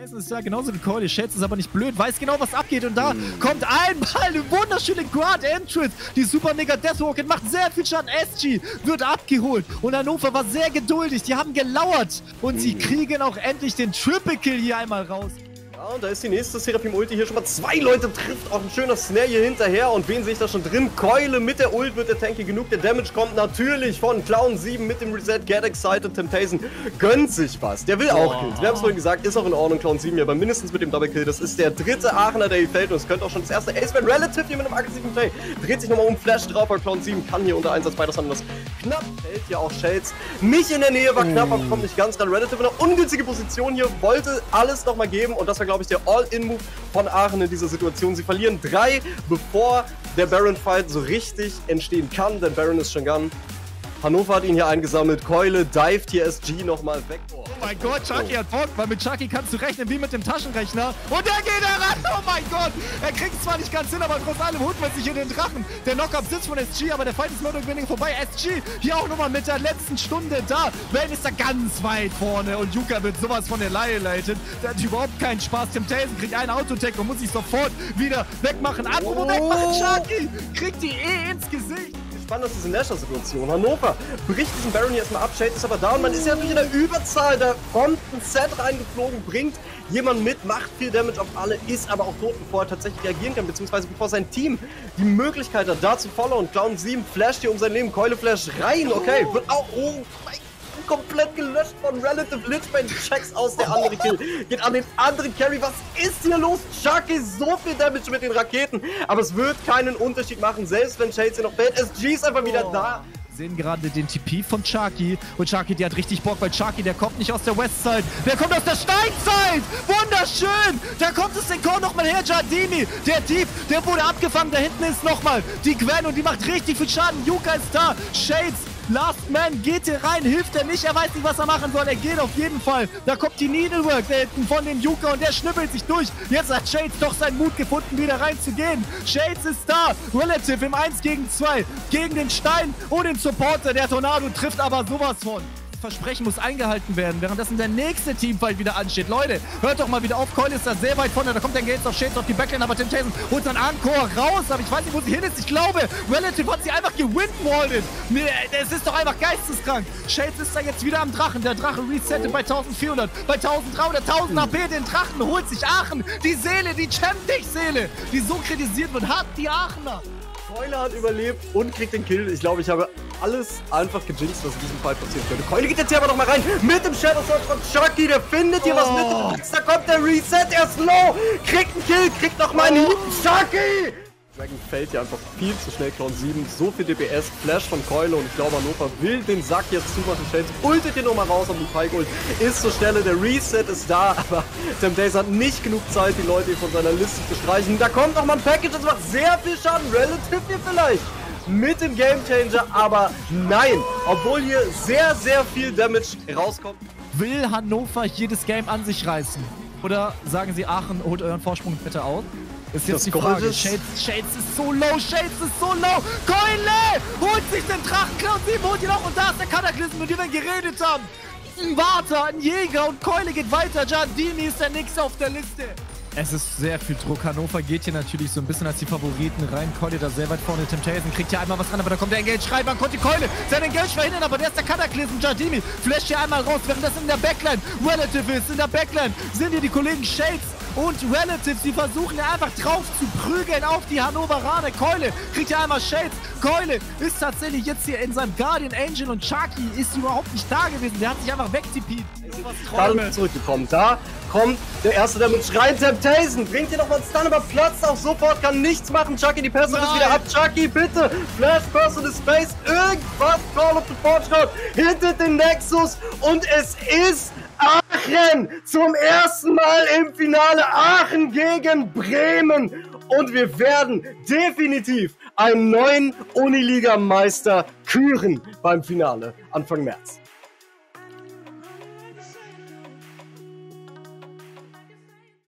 Jason ist ja genauso wie Cody. Shades ist aber nicht blöd, weiß genau, was abgeht. Und da mm. kommt ein Ball, eine wunderschöne Guard Entrance. Die Super Mega Death Rocket macht sehr viel Schaden. SG wird abgeholt. Und Hannover war sehr geduldig. Die haben gelauert. Und mm. sie kriegen auch endlich den Triple Kill hier einmal raus und da ist die nächste Seraphim-Ulti hier schon mal zwei Leute trifft. Auch ein schöner Snare hier hinterher. Und wen sehe ich da schon drin? Keule mit der Ult wird der Tanky genug. Der Damage kommt natürlich von Clown 7 mit dem Reset. Get Excited. Temptation gönnt sich was. Der will auch Kills. Wir haben es vorhin gesagt, ist auch in Ordnung. Clown 7 hier, aber mindestens mit dem Double Kill. Das ist der dritte Aachener, der hier fällt. Und es könnte auch schon das erste Ace-Man Relative hier mit einem aggressiven Play. Dreht sich nochmal um, Flash drauf, weil Clown 7 kann hier unter Einsatz beides haben. Das knapp hält ja auch Shades. Nicht in der Nähe, war knapp, aber kommt nicht ganz ran. Relative in einer ungünstige Position hier. Wollte alles nochmal geben. Und das war, glaube ich, der All-In-Move von Aachen in dieser Situation. Sie verlieren drei, bevor der Baron-Fight so richtig entstehen kann, denn Baron ist schon gone. Hannover hat ihn hier eingesammelt. Keule dived hier SG nochmal weg. Oh mein Gott, Chucky oh. hat Bock, weil mit Chucky kannst du rechnen wie mit dem Taschenrechner. Und der geht heran. Oh mein Gott. Er kriegt zwar nicht ganz hin, aber trotz allem holt man sich hier den Drachen. Der Knockup sitzt von SG, aber der Fight ist nur oder weniger vorbei. SG hier auch nochmal mit der letzten Stunde da. Wayne ist da ganz weit vorne und Yuka wird sowas von der Laie leitet. Der hat überhaupt keinen Spaß. Tim Tasen kriegt einen Autotech und muss sich sofort wieder wegmachen. Apropos oh. wegmachen, Chucky kriegt die eh ins Gesicht spannend aus dieser Nasher-Situation. Hannover bricht diesen Baron hier erstmal ab, Shade ist aber und man ist ja natürlich in der Überzahl. Kommt ein Set reingeflogen, bringt jemand mit, macht viel Damage auf alle, ist aber auch tot, bevor er tatsächlich reagieren kann, beziehungsweise bevor sein Team die Möglichkeit hat, da zu followen. Clown 7 flasht hier um sein Leben, Keule Flash rein, okay, wird auch, oh mein komplett gelöscht von Relative Lichman. Checks aus, der andere Kill. Geht an den anderen Carry. Was ist hier los? Chucky, so viel Damage mit den Raketen. Aber es wird keinen Unterschied machen, selbst wenn Shades hier noch fällt. SG ist einfach wieder oh. da sehen gerade den TP von Chucky. Und Chucky, der hat richtig Bock, weil Chucky, der kommt nicht aus der Westside. Der kommt aus der Steinzeit. Wunderschön. Da kommt es den Call nochmal her, Giardini. Der Dieb, der wurde abgefangen. Da hinten ist nochmal die Gwen und die macht richtig viel Schaden. Yuka ist da. Shades Last Man geht hier rein, hilft er nicht, er weiß nicht, was er machen soll. Er geht auf jeden Fall. Da kommt die Needlework da hinten von dem Yuka und der schnippelt sich durch. Jetzt hat Shades doch seinen Mut gefunden, wieder reinzugehen. Shades ist da. Relative im 1 gegen 2 gegen den Stein und den Supporter. Der Tornado trifft aber sowas von. Versprechen muss eingehalten werden, währenddessen der nächste Teamfight wieder ansteht. Leute, hört doch mal wieder auf. Coil ist da sehr weit vorne. Da kommt der Gates of Shades auf die Backline, aber Temptation holt dann Encore raus. Aber ich weiß nicht, wo sie hin ist. Ich glaube, Relative hat sie einfach gewindwallet. Nee, es ist doch einfach geisteskrank. Shades ist da jetzt wieder am Drachen. Der Drache resettet bei 1400, bei 1300, 1000 AP. Den Drachen holt sich Aachen. Die Seele, die Champ Seele, die so kritisiert wird, hat die Aachener. Keule hat überlebt und kriegt den Kill. Ich glaube, ich habe alles einfach gejinxt, was in diesem Fall passieren könnte. Keule geht jetzt hier aber noch mal rein mit dem Shadow Sword von Chucky. Der findet hier oh. was mit dem Da kommt der Reset. Er ist low. Kriegt einen Kill. Kriegt noch mal einen oh. Chucky. Dragon fällt ja einfach viel zu schnell. Clown 7, so viel DPS, Flash von Keule und ich glaube Hannover will den Sack jetzt zumachen. Shades ultet hier nochmal raus auf den Pike Ult, ist zur Stelle, der Reset ist da, aber Tim Days hat nicht genug Zeit, die Leute von seiner Liste zu streichen. Da kommt nochmal ein Package, das macht sehr viel Schaden, relativ hier vielleicht mit dem Game Changer, aber nein, obwohl hier sehr, sehr viel Damage rauskommt. Will Hannover jedes Game an sich reißen? Oder sagen sie, Aachen, holt euren Vorsprung bitte aus? Ist jetzt das die Frage. Ist Shades, Shades ist so low, Shades ist so low. Keule holt sich den Drachen, Cloud 7 holt ihn auch und da ist der Kataklysm, mit dem wir geredet haben. Ein Warter, ein Jäger und Keule geht weiter. Giardini ist der Nächste auf der Liste. Es ist sehr viel Druck. Hannover geht hier natürlich so ein bisschen als die Favoriten rein. Keule da sehr weit vorne. Temptation kriegt hier einmal was ran, aber da kommt der Engage. Schreiber konnte Keule seinen Engage verhindern, aber der ist der Kataklysm. Giardini flasht hier einmal raus, während das in der Backline Relative ist. In der Backline sind hier die Kollegen Shades und Relatives, die versuchen ja einfach drauf zu prügeln auf die Hannoveraner. Keule kriegt ja einmal Shades. Keule ist tatsächlich jetzt hier in seinem Guardian Angel und Chucky ist überhaupt nicht da gewesen. Der hat sich einfach wegtipiert. Gerade zurückgekommen. Da kommt der erste der mit Schreien Temptation. Bringt hier nochmal einen Stun, aber platzt auch sofort, kann nichts machen. Chucky, die Person ist wieder ab. Chucky, bitte. Flash Personal Space. Irgendwas. Call of the Fortune. Hinter den Nexus. Und es ist Aachen zum ersten Mal im Finale. Aachen gegen Bremen. Und wir werden definitiv einen neuen Uniliga-Meister küren beim Finale Anfang März.